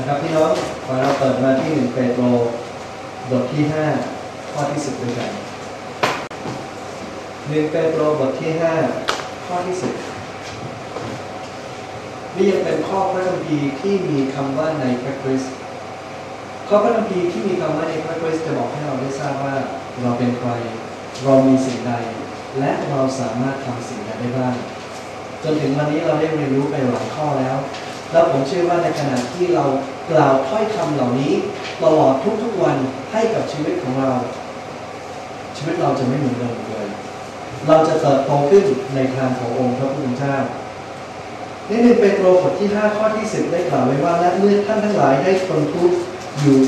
นะครับพี่น้องขอเราเปิดมาที่หนึ่งเปโตรบทที่ห้าข้อที่สิบด้วยกันหนึ่งเปโตรบทที่ห้าข้อที่สิบนี่ยังเป็นข้อพระคัมภีร์ที่มีคำว่าในพระคริสต์ข้อพระคัมภีร์ที่มีคำว่าในพระคริสต์จะบอกให้เราได้ทราบว่าเราเป็นใคร เรามีสิ่งใด และเราสามารถทำสิ่งใดได้บ้าง จนถึงวันนี้เราได้เรียนรู้ไปหลายข้อแล้ว แล้วผมเชื่อว่าในขณะที่เรากล่าวถ้อยคำเหล่านี้ ตลอดทุกๆวันให้กับชีวิตของเรา ชีวิตเราจะไม่เหมือนเดิมเลย เราจะเติบโตขึ้นในทางขององค์พระผู้เป็นเจ้านหนึ่งเปโตรบทที่ 5 ข้อที่ 10 ได้กล่าวไว้ว่าและเมื่อท่านทั้งหลายได้ทนทุกข์อยู่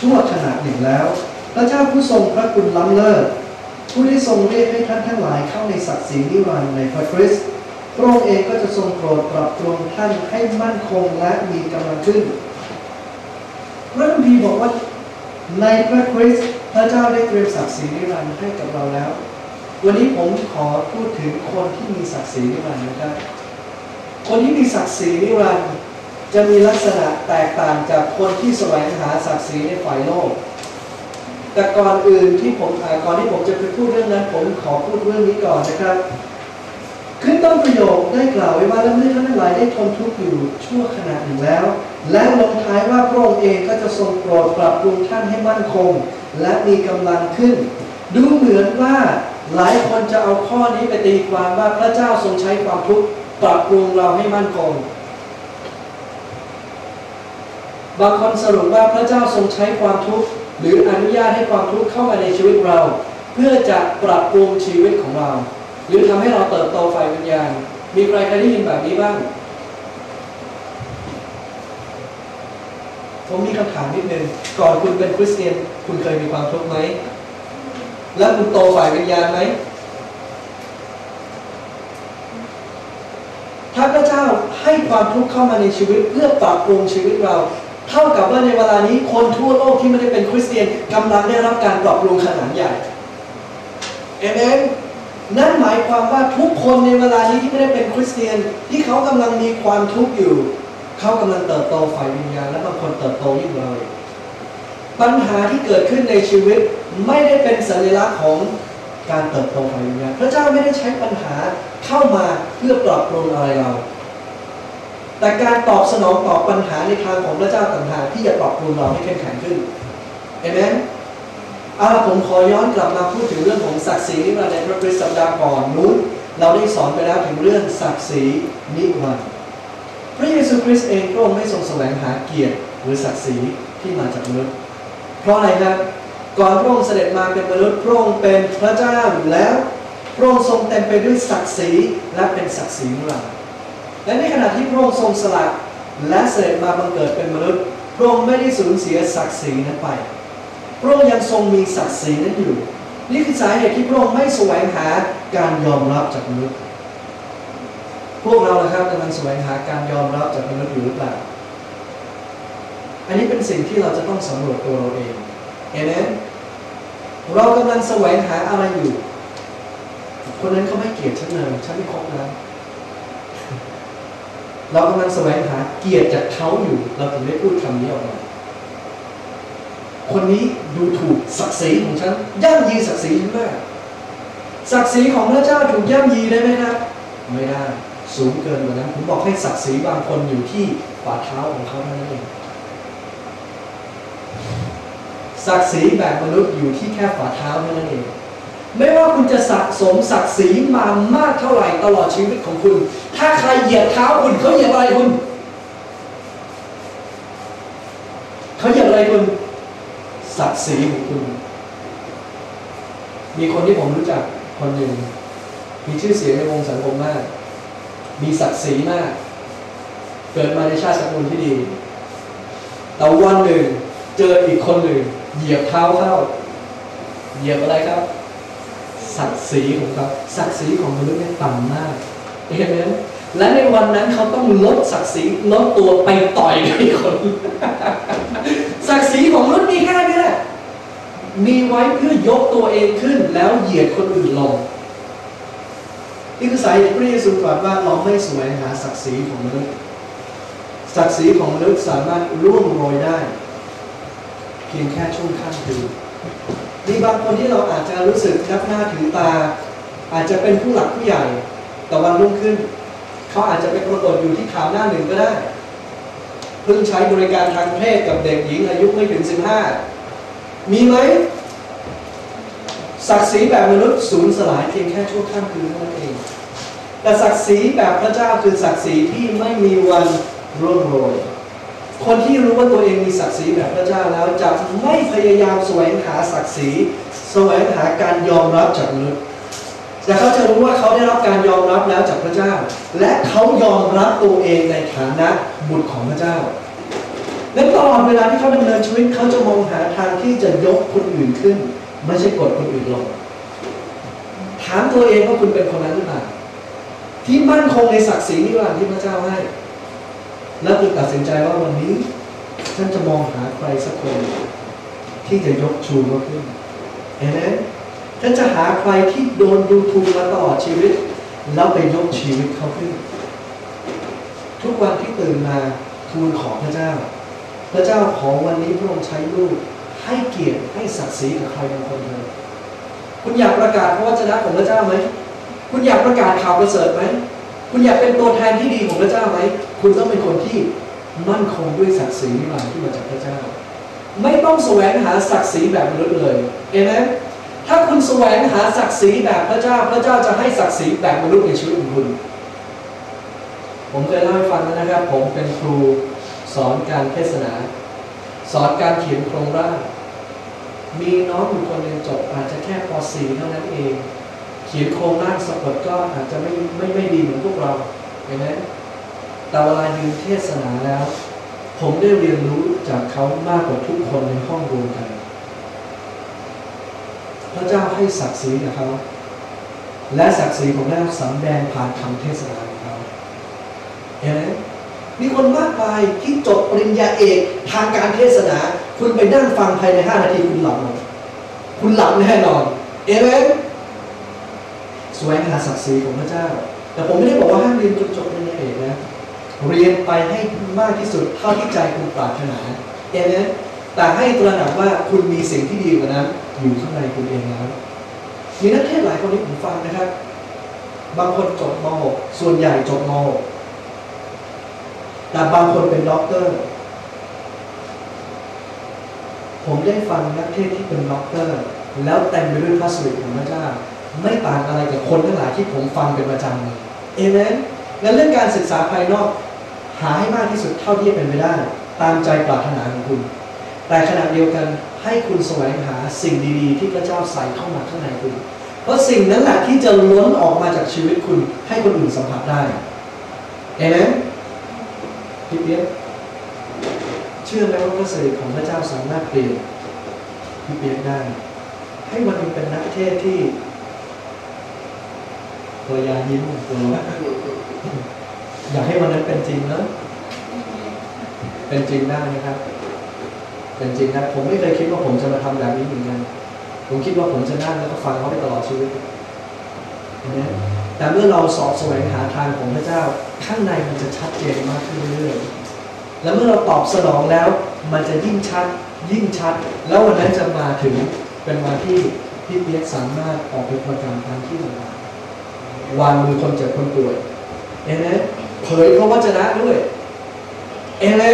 ชั่วขณะหนึ่งแล้ว พระเจ้าผู้ทรงพระคุณล้ำเลิศผู้ได้ทรงเรียกให้ท่านทั้งหลายเข้าในศักดิ์ศรีนิรันดร์ในพระคริสต์ พระองค์เองก็จะทรงโปรดปรับปรุงท่านให้มั่นคงและมีกำลังขึ้นพระคัมภีร์บอกว่าในพระคริสต์พระเจ้าได้เตรียมศักดิ์ศรีนิรันดร์ให้กับเราแล้ว วันนี้ผมขอพูดถึงคนที่มีศักดิ์ศรีนิรันดร์นะครับ คนที่มีศักดิ์ศรีนิรันดร์จะมีลักษณะแตกต่างจากคนที่แสวงหาศักดิ์ศรีในฝ่ายโลก แต่ก่อนอื่นที่ผมก่อนที่ผมจะไปพูดเรื่องนั้น ผมขอพูดเรื่องนี้ก่อนนะครับ ขึ้นต้นประโยคได้กล่าวไว้ว่าและเมื่อท่านทั้งหลายได้ทนทุกข์อยู่ชั่วขณะหนึ่งแล้ว และลงท้ายว่าพระองค์เองก็จะทรงโปรดปรับปรุงท่านให้มั่นคง และมีกำลังขึ้น ดูเหมือนว่าหลายคนจะเอาข้อนี้ไปตีความว่าพระเจ้าทรงใช้ความทุกข์ปรับปรุงเราให้มั่นคง บางคนสรุปว่าพระเจ้าทรงใช้ความทุกข์หรืออนุญาตให้ความทุกข์เข้ามาในชีวิตเรา เพื่อจะปรับปรุงชีวิตของเรา หรือทำให้เราเติบโตฝ่ายวิญญาณ มีใครเคยได้ยินแบบนี้บ้าง ผมมีคำถามนิดนึง ก่อนคุณเป็นคริสเตียน คุณเคยมีความทุกข์ไหม แล้วคุณโตฝ่ายวิญญาณไหม ถ้าพระเจ้าให้ความทุกข์เข้ามาในชีวิตเพื่อปรับปรุงชีวิตเรา เท่ากับว่าในเวลานี้คนทั่วโลกที่ไม่ได้เป็นคริสเตียนกำลังได้รับการปรับปรุงขนาดใหญ่เอเมน นั่นหมายความว่าทุกคนในเวลานี้ที่ไม่ได้เป็นคริสเตียน ที่เขากำลังมีความทุกข์อยู่ เขากำลังเติบโตฝ่ายวิญญาณและบางคนเติบโตยิ่งกว่าเราปัญหาที่เกิดขึ้นในชีวิตไม่ได้เป็นสัญลักษณ์ของการเติบโตฝ่ายวิญญาณพระเจ้าไม่ได้ใช้ปัญหาเข้ามาเพื่อปรับปรุงอะไรเรา แต่การตอบสนองต่อปัญหาในทางของพระเจ้าต่างหากที่จะปรับปรุงเราให้เข้มแข็งขึ้นเอเมน อาผมขอย้อนกลับมาพูดถึงเรื่องของศักดิ์ศรีนิรันดร์ในพระคริสต์สัปดาห์ก่อนนู้นเราได้สอนไปแล้วถึงเรื่องศักดิ์ศรีนิรันดร์พระเยซูคริสต์เองพระองค์ไม่ทรงแสวงหาเกียรติหรือศักดิ์ศรีที่มาจากมนุษย์เพราะอะไรครับก่อนพระองค์เสด็จมาเป็นมนุษย์พระองค์เป็นพระเจ้าอยู่แล้วพระองค์ทรงเต็มไปด้วยศักดิ์ศรีและเป็นศักดิ์ศรีนิรันดร์และในขณะที่พระองค์ทรงสละและเสด็จมาบังเกิดเป็นมนุษย์พระองค์ไม่ได้สูญเสียศักดิ์ศรีนั้นไป พระองค์ยังทรงมีศักดิ์ศรีนั้นอยู่ นี่คือสาเหตุที่พระองค์ไม่แสวงหาการยอมรับจากมนุษย์ พวกเรานะครับกำลังแสวงหาการยอมรับจากมนุษย์อยู่หรือเปล่า อันนี้เป็นสิ่งที่เราจะต้องสำรวจตัวเราเองเอเมนเรากำลังแสวงหาอะไรอยู่ คนนั้นเขาไม่เกลียดฉันเลยฉันไม่คบนะเรากำลังแสวงหาเกียรติจากเขาอยู่ เราถึงได้พูดคำนี้ออกมา คนนี้ดูถูกศักดิ์ศรีของฉันย่ำยีศักดิ์ศรีฉันมากศักดิ์ศรีของพระเจ้าถูกย่ำยีได้ไหมครับไม่ได้สูงเกินกว่านั้นผมบอกให้ศักดิ์ศรีบางคนอยู่ที่ฝ่าเท้าของเขาเท่านั้นเองศักดิ์ศรีแบบมนุษย์อยู่ที่แค่ฝ่าเท้าเท่านั้นเอง ไม่ว่าคุณจะสะสมศักดิ์ศรีมามากเท่าไหร่ตลอดชีวิตของคุณ ถ้าใครเหยียบเท้าคุณเขาเหยียบอะไรคุณเขาเหยียบอะไรคุณ ศักดิ์ศรีของคุณ มีคนที่ผมรู้จักคนหนึ่ง มีชื่อเสียงในวงสังคมมาก มีศักดิ์ศรีมาก เกิดมาในชาติสกุลที่ดี แต่วันหนึ่งเจออีกคนหนึ่ง เหยียบเท้าเข้า เหยียบอะไรครับ ศักดิ์ศรีของเขาศักดิ์ศรีของมนุษย์เนี่ยต่ำมากเห็นไหมและในวันนั้นเขาต้องลดศักดิ์ศรีลดตัวไปต่อยกับอีกคน ศักดิ์ศรีของมนุษย์มีแค่นี้แหละมีไว้เพื่อยกตัวเองขึ้นแล้วเหยียดคนอื่นลงนี่คือสาเหตุพระเยซูตรัสว่าเราไม่สวงหาศักดิ์ศรีของมนุษย์ศักดิ์ศรีของมนุษย์สามารถร่วงโรยได้ เพียงแค่ช่วงข้ามคืนมีบางคนที่เราอาจจะรู้สึกนับหน้าถือตา อาจจะเป็นผู้หลักผู้ใหญ่แต่วันรุ่งขึ้น เขาอาจจะไปปรากฏอยู่ที่ข่าวหน้าหนึ่งก็ได้ เพิ่งใช้บริการทางเพศกับเด็กหญิงอายุไม่ถึง 15 มีไหม ศักดิ์ศรีแบบมนุษย์สูญสลายเพียงแค่ชั่วข้ามคืนเท่านั้นเอง แต่ศักดิ์ศรีแบบพระเจ้าคือศักดิ์ศรีที่ไม่มีวันร่วงโรย คนที่รู้ว่าตัวเองมีศักดิ์ศรีแบบพระเจ้าแล้วจะไม่พยายามแสวงหาศักดิ์ศรีแสวงหาการยอมรับจากมนุษย์แต่เขาจะรู้ว่าเขาได้รับการยอมรับแล้วจากพระเจ้า และเขายอมรับตัวเองในฐานะบุตรของพระเจ้าและตลอดเวลาที่เขาดำเนินชีวิตเขาจะมองหาทางที่จะยกคนอื่นขึ้น ไม่ใช่กดคนอื่นลง ถามตัวเองว่าคุณเป็นคนนั้นหรือเปล่า ที่มั่นคงในศักดิ์ศรีนิรันดร์ที่พระเจ้าให้ แล้วคุณตัดสินใจว่าวันนี้ฉันจะมองหาใครสักคน ที่จะยกชูเขาขึ้นเห็นไหมฉันจะหาใครที่โดนดูถูกมาตลอดชีวิต แล้วไปยกชีวิตเขาขึ้น ทุกวันที่ตื่นมาทูลขอพระเจ้า พระเจ้าขอวันนี้พระองค์ใช้ลูก ให้เกียรติให้ศักดิ์ศรีกับใครบางคนเถอะคุณอยากประกาศพระวจนะของพระเจ้าไหม คุณอยากประกาศข่าวประเสริฐไหม คุณอยากเป็นตัวแทนที่ดีของพระเจ้าไหม คุณต้องเป็นคนที่มั่นคงด้วยศักดิ์ศรีนิรันดร์ที่มาจากพระเจ้า ไม่ต้องแสวงหาศักดิ์ศรีแบบมนุษย์เลยเห็นไหมถ้าคุณแสวงหาศักดิ์ศรีแบบพระเจ้า พระเจ้าจะให้ศักดิ์ศรีแบบมนุษย์ในชีวิตของคุณ ผมเคยเล่าให้ฟังแล้วนะครับ ผมเป็นครูสอนการเทศนา สอนการเขียนโครงร่าง มีน้องอยู่คนหนึ่งจบอาจจะแค่ป .4 เท่านั้นเอง เขียนโครงร่างสะกดก็อาจจะไม่ไม่ไม่ดีเหมือนพวกเราเห็นไหมแต่เวลายืนเทศนาแล้ว ผมได้เรียนรู้จากเขามากกว่าทุกคนในห้องรวมกัน พระเจ้าให้ศักดิ์ศรีกับเขาและศักดิ์ศรีของพราสำแดงผ่านคำเทศนาของเขาเห็นไหม มีคนมากมายที่จบปริญญาเอกทางการเทศนา คุณไปนั่งฟังภายใน 5 นาทีคุณหลับคุณหลับแน่นอน เอเมนแสวงหาศักดิ์ศรีของพระเจ้า แต่ผมไม่ได้บอกว่าห้ามเรียนจนจบปริญญาเอกนะเรียนไปให้มากที่สุดเท่าที่ใจคุณปรารถนาเอเมนแต่ให้ตระหนักว่าคุณมีสิ่งที่ดีกว่านั้นอยู่ข้างในคุณเองแล้วมีนักเทศน์หลายคนที่ผมฟังนะครับ บางคนจบม .6 ส่วนใหญ่จบม .6 แต่บางคนเป็นด็อกเตอร์ ผมได้ฟังนักเทศน์ที่เป็นด็อกเตอร์ แล้วเต็มไปด้วยพระสิริของพระเจ้า ไม่ต่างอะไรกับคนทั้งหลายที่ผมฟังเป็นประจำเลยเอเมนงั้นเรื่องการศึกษาภายนอก หาให้มากที่สุดเท่าที่จะเป็นไปได้ ตามใจปรารถนาของคุณ แต่ขณะเดียวกันให้คุณแสวงหาสิ่งดีๆ ที่พระเจ้าใส่เข้ามาข้างในคุณ เพราะสิ่งนั้นแหละที่จะล้นออกมาจากชีวิตคุณ ให้คนอื่นสัมผัสได้เอเมน พี่เปียกเชื่อไหมว่าพระสิริของพระเจ้าสามารถเปลี่ยนพี่เปียกได้ ให้วันนึงเป็นนักเทศที่ตัวยายิ้มตัวอยากให้วันนั้นเป็นจริงเนอะเป็นจริงได้นะครับ เป็นจริงนะผมไม่เคยคิดว่าผมจะมาทำแบบนี้เหมือนกันผมคิดว่าผมจะนั่งแล้วก็ฟังเขาไปตลอดชีวิตนไหมแต่เมื่อเราสอบแสวงหาทางของพระเจ้า ข้างในมันจะชัดเจนมากขึ้นเรื่อยๆแล้วเมื่อเราตอบสนองแล้ว มันจะยิ่งชัดยิ่งชัด แล้ววันนั้นจะมาถึงเป็นวันที่พี่เปียกสามารถออกไปประกาศตามที่ต่างๆวางมือคนเจ็บคนป่วยเอเนเผยพระวจนะด้วยเอเน